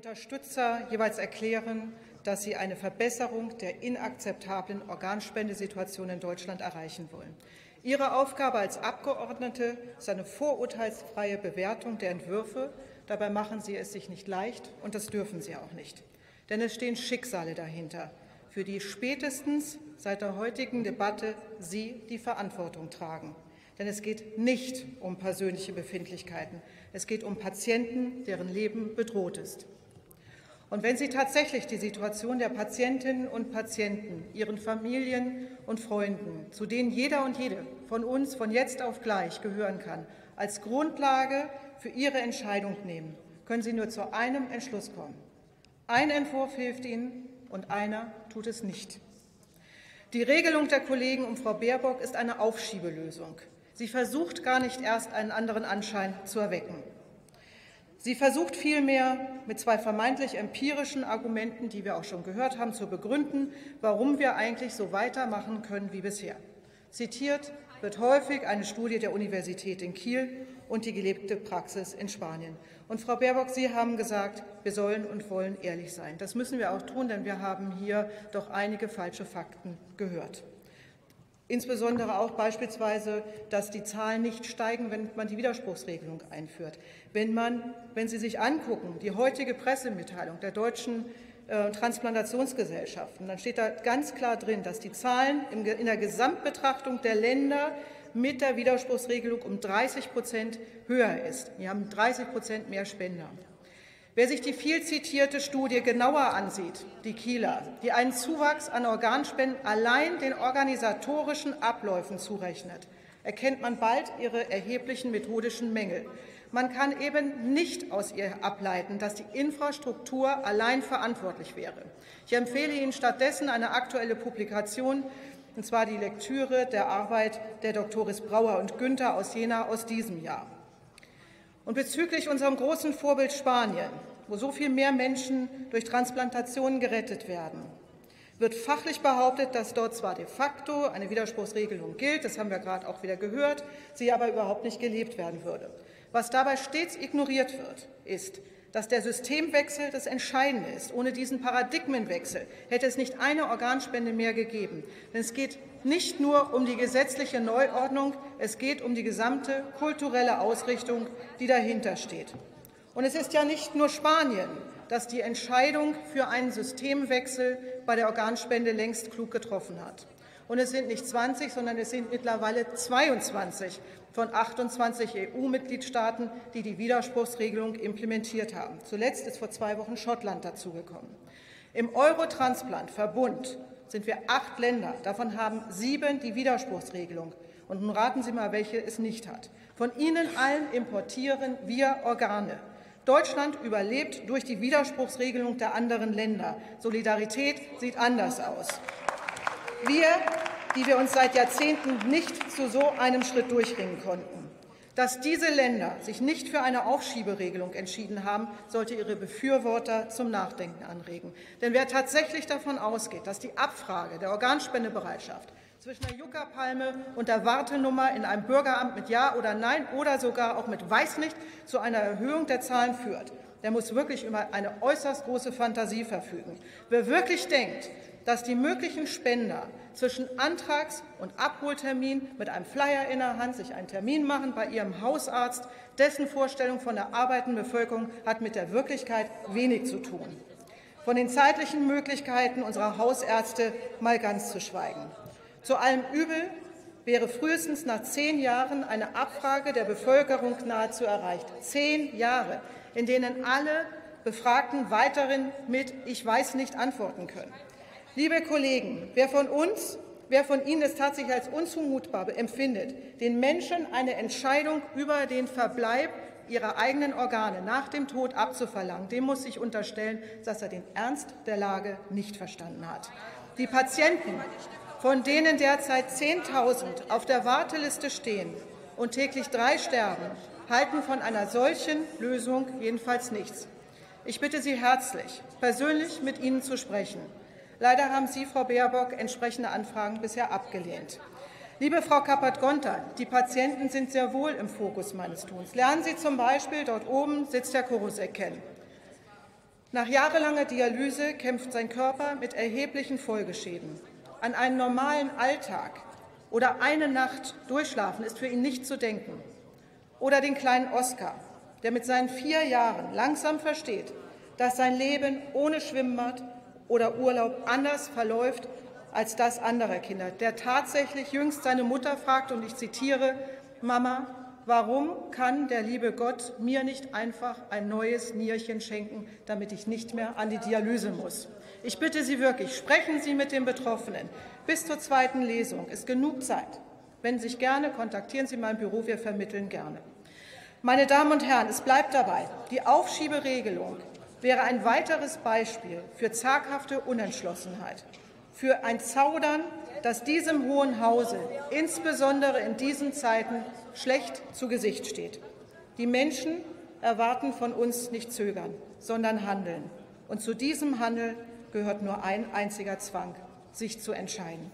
Unterstützer jeweils erklären, dass sie eine Verbesserung der inakzeptablen Organspendesituation in Deutschland erreichen wollen. Ihre Aufgabe als Abgeordnete ist eine vorurteilsfreie Bewertung der Entwürfe. Dabei machen Sie es sich nicht leicht, und das dürfen Sie auch nicht. Denn es stehen Schicksale dahinter, für die spätestens seit der heutigen Debatte Sie die Verantwortung tragen. Denn es geht nicht um persönliche Befindlichkeiten. Es geht um Patienten, deren Leben bedroht ist. Und wenn Sie tatsächlich die Situation der Patientinnen und Patienten, ihren Familien und Freunden, zu denen jeder und jede von uns von jetzt auf gleich gehören kann, als Grundlage für Ihre Entscheidung nehmen, können Sie nur zu einem Entschluss kommen. Ein Entwurf hilft Ihnen und einer tut es nicht. Die Regelung der Kollegen um Frau Baerbock ist eine Aufschiebelösung. Sie versucht gar nicht erst einen anderen Anschein zu erwecken. Sie versucht vielmehr mit zwei vermeintlich empirischen Argumenten, die wir auch schon gehört haben, zu begründen, warum wir eigentlich so weitermachen können wie bisher. Zitiert wird häufig eine Studie der Universität in Kiel und die gelebte Praxis in Spanien. Und Frau Baerbock, Sie haben gesagt, wir sollen und wollen ehrlich sein. Das müssen wir auch tun, denn wir haben hier doch einige falsche Fakten gehört. Insbesondere auch beispielsweise, dass die Zahlen nicht steigen, wenn man die Widerspruchsregelung einführt. Wenn, man, wenn Sie sich angucken, die heutige Pressemitteilung der deutschen äh, Transplantationsgesellschaften, dann steht da ganz klar drin, dass die Zahlen in der Gesamtbetrachtung der Länder mit der Widerspruchsregelung um 30 Prozent höher ist. Wir haben 30 Prozent mehr Spender. Wer sich die viel zitierte Studie genauer ansieht, die Kieler, die einen Zuwachs an Organspenden allein den organisatorischen Abläufen zurechnet, erkennt man bald ihre erheblichen methodischen Mängel. Man kann eben nicht aus ihr ableiten, dass die Infrastruktur allein verantwortlich wäre. Ich empfehle Ihnen stattdessen eine aktuelle Publikation, und zwar die Lektüre der Arbeit der Doktoris Brauer und Günther aus Jena aus diesem Jahr. Und bezüglich unserem großen Vorbild Spanien, wo so viel mehr Menschen durch Transplantationen gerettet werden, wird fachlich behauptet, dass dort zwar de facto eine Widerspruchsregelung gilt, das haben wir gerade auch wieder gehört, sie aber überhaupt nicht gelebt werden würde. Was dabei stets ignoriert wird, ist, dass der Systemwechsel das Entscheidende ist. Ohne diesen Paradigmenwechsel hätte es nicht eine Organspende mehr gegeben. Denn es geht nicht nur um die gesetzliche Neuordnung, es geht um die gesamte kulturelle Ausrichtung, die dahinter steht. Und es ist ja nicht nur Spanien, das die Entscheidung für einen Systemwechsel bei der Organspende längst klug getroffen hat. Und es sind nicht 20, sondern es sind mittlerweile 22 von 28 EU-Mitgliedstaaten, die die Widerspruchsregelung implementiert haben. Zuletzt ist vor zwei Wochen Schottland dazugekommen. Im Eurotransplant-Verbund sind wir acht Länder. Davon haben sieben die Widerspruchsregelung. Und nun raten Sie mal, welche es nicht hat. Von Ihnen allen importieren wir Organe. Deutschland überlebt durch die Widerspruchsregelung der anderen Länder. Solidarität sieht anders aus. Wir, die wir uns seit Jahrzehnten nicht zu so einem Schritt durchringen konnten. Dass diese Länder sich nicht für eine Aufschieberegelung entschieden haben, sollte ihre Befürworter zum Nachdenken anregen. Denn wer tatsächlich davon ausgeht, dass die Abfrage der Organspendebereitschaft zwischen der Juckerpalme und der Wartenummer in einem Bürgeramt mit Ja oder Nein oder sogar auch mit Weiß nicht zu einer Erhöhung der Zahlen führt, der muss wirklich über eine äußerst große Fantasie verfügen. Wer wirklich denkt, dass die möglichen Spender zwischen Antrags- und Abholtermin mit einem Flyer in der Hand sich einen Termin machen bei ihrem Hausarzt, dessen Vorstellung von der arbeitenden Bevölkerung hat mit der Wirklichkeit wenig zu tun. Von den zeitlichen Möglichkeiten unserer Hausärzte mal ganz zu schweigen. Zu allem Übel wäre frühestens nach zehn Jahren eine Abfrage der Bevölkerung nahezu erreicht. Zehn Jahre, in denen alle Befragten weiterhin mit Ich weiß nicht antworten können. Liebe Kollegen, wer von uns, wer von Ihnen es tatsächlich als unzumutbar empfindet, den Menschen eine Entscheidung über den Verbleib ihrer eigenen Organe nach dem Tod abzuverlangen, dem muss sich unterstellen, dass er den Ernst der Lage nicht verstanden hat. Die Patienten, von denen derzeit 10.000 auf der Warteliste stehen und täglich drei sterben, halten von einer solchen Lösung jedenfalls nichts. Ich bitte Sie herzlich, persönlich mit Ihnen zu sprechen. Leider haben Sie, Frau Baerbock, entsprechende Anfragen bisher abgelehnt. Liebe Frau Kappert-Gonter, die Patienten sind sehr wohl im Fokus meines Tuns. Lernen Sie zum Beispiel, dort oben sitzt Herr Korusek kennen. Nach jahrelanger Dialyse kämpft sein Körper mit erheblichen Folgeschäden. An einen normalen Alltag oder eine Nacht durchschlafen ist für ihn nicht zu denken. Oder den kleinen Oskar, der mit seinen vier Jahren langsam versteht, dass sein Leben ohne Schwimmbad oder Urlaub anders verläuft als das anderer Kinder, der tatsächlich jüngst seine Mutter fragt, und ich zitiere, Mama, warum kann der liebe Gott mir nicht einfach ein neues Nierchen schenken, damit ich nicht mehr an die Dialyse muss? Ich bitte Sie wirklich, sprechen Sie mit den Betroffenen. Bis zur zweiten Lesung ist genug Zeit. Wenn Sie sich gerne, kontaktieren Sie mein Büro, wir vermitteln gerne. Meine Damen und Herren, es bleibt dabei, die Aufschieberegelung wäre ein weiteres Beispiel für zaghafte Unentschlossenheit, für ein Zaudern, das diesem Hohen Hause insbesondere in diesen Zeiten schlecht zu Gesicht steht. Die Menschen erwarten von uns nicht zögern, sondern handeln. Und zu diesem Handeln gehört nur ein einziger Zwang, sich zu entscheiden.